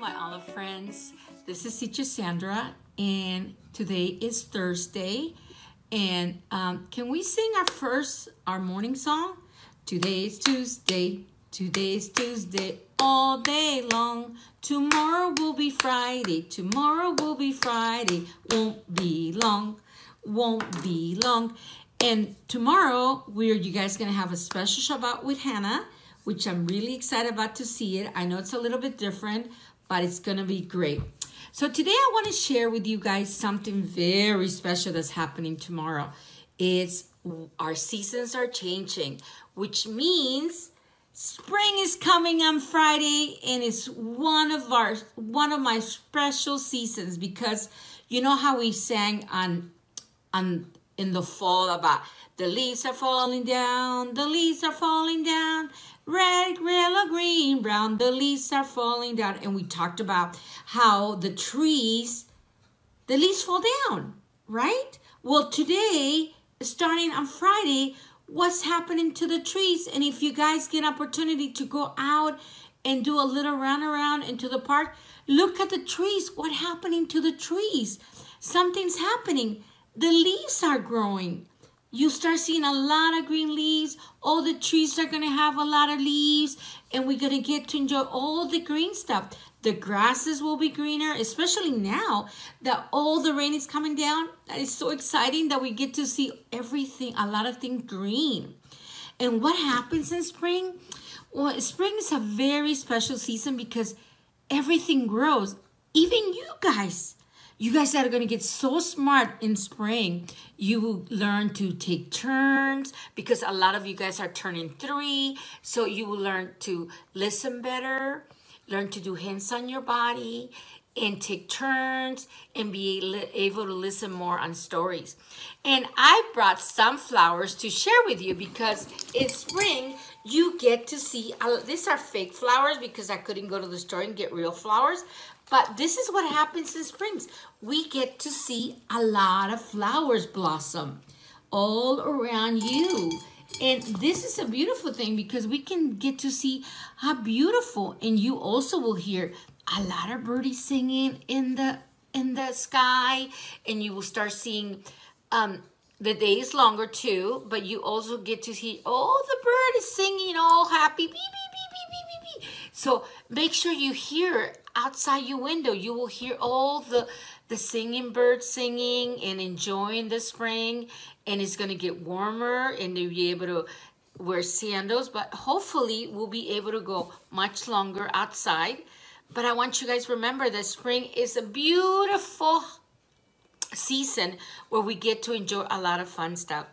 my Aleph friends. This is Teacher Sandra, and today is Thursday. And um, can we sing our first, our morning song? Today's Tuesday, today's Tuesday, all day long. Tomorrow will be Friday, tomorrow will be Friday. Won't be long, won't be long. And tomorrow, we're you guys gonna have a special Shabbat with Hannah which I'm really excited about to see it. I know it's a little bit different, but it's gonna be great. So today I wanna share with you guys something very special that's happening tomorrow. It's our seasons are changing, which means spring is coming on Friday and it's one of our one of my special seasons because you know how we sang on on in the fall about the leaves are falling down, the leaves are falling down, red, yellow, green, brown, the leaves are falling down. And we talked about how the trees, the leaves fall down, right? Well, today, starting on Friday, what's happening to the trees? And if you guys get opportunity to go out and do a little run around into the park, look at the trees. What happening to the trees? Something's happening. The leaves are growing you start seeing a lot of green leaves. All the trees are going to have a lot of leaves and we're going to get to enjoy all the green stuff. The grasses will be greener, especially now that all the rain is coming down. That is so exciting that we get to see everything, a lot of things green. And what happens in spring? Well, spring is a very special season because everything grows. Even you guys you guys are going to get so smart in spring. You will learn to take turns because a lot of you guys are turning three. So you will learn to listen better, learn to do hands on your body, and take turns and be able to listen more on stories. And I brought some flowers to share with you because it's spring. You get to see, these are fake flowers because I couldn't go to the store and get real flowers. But this is what happens in springs. We get to see a lot of flowers blossom all around you. And this is a beautiful thing because we can get to see how beautiful. And you also will hear a lot of birdies singing in the in the sky. And you will start seeing um, the day is longer too, but you also get to see all the birds singing all happy. Beep, beep. So make sure you hear outside your window. You will hear all the, the singing birds singing and enjoying the spring. And it's going to get warmer and you'll be able to wear sandals. But hopefully we'll be able to go much longer outside. But I want you guys remember that spring is a beautiful season where we get to enjoy a lot of fun stuff.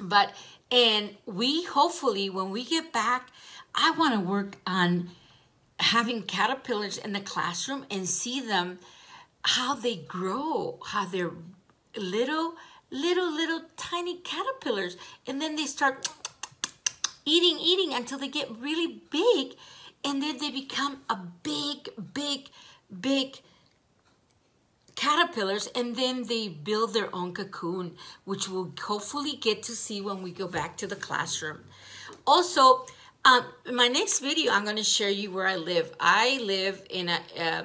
But, and we hopefully, when we get back, I want to work on having caterpillars in the classroom and see them how they grow, how they're little, little, little tiny caterpillars. And then they start eating, eating until they get really big. And then they become a big, big, big caterpillars. And then they build their own cocoon, which we'll hopefully get to see when we go back to the classroom. Also, um, in my next video, I'm going to share you where I live. I live in a, uh,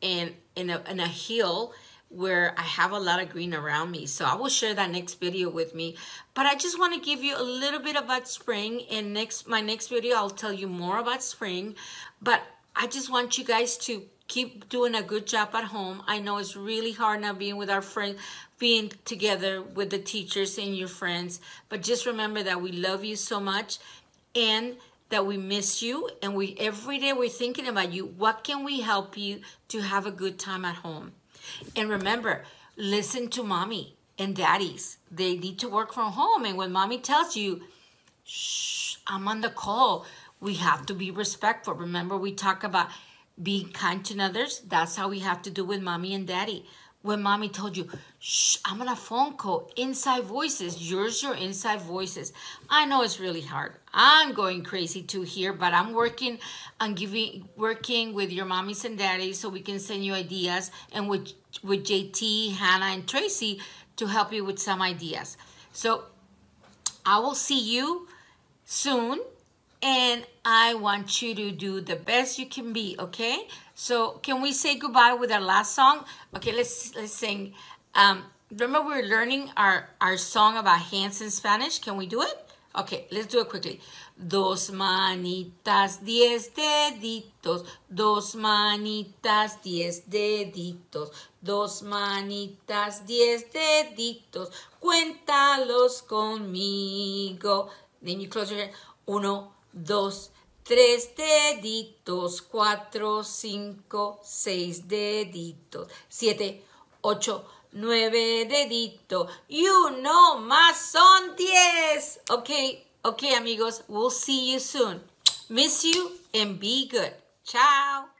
in in a in a hill where I have a lot of green around me. So I will share that next video with me. But I just want to give you a little bit about spring. In next my next video, I'll tell you more about spring. But I just want you guys to keep doing a good job at home. I know it's really hard now being with our friends, being together with the teachers and your friends. But just remember that we love you so much and that we miss you and we every day we're thinking about you what can we help you to have a good time at home? And remember listen to mommy and daddies. They need to work from home and when mommy tells you shh i'm on the call we have to be respectful. Remember we talk about being kind to others. That's how we have to do with mommy and daddy when mommy told you, shh, I'm on a phone call, inside voices, yours your inside voices. I know it's really hard. I'm going crazy too here, but I'm working on giving, working with your mommies and daddies so we can send you ideas and with, with JT, Hannah, and Tracy to help you with some ideas. So I will see you soon and I want you to do the best you can be, okay? So can we say goodbye with our last song? Okay, let's let's sing. Um, remember we are learning our, our song about hands in Spanish. Can we do it? Okay, let's do it quickly. Dos manitas, diez deditos. Dos manitas, diez deditos. Dos manitas, diez deditos. Cuéntalos conmigo. Then you close your Uno, dos, tres deditos. Cuatro, cinco, seis deditos. Siete, ocho, nueve deditos. Y uno más son diez. Okay, okay, amigos. We'll see you soon. Miss you and be good. Ciao.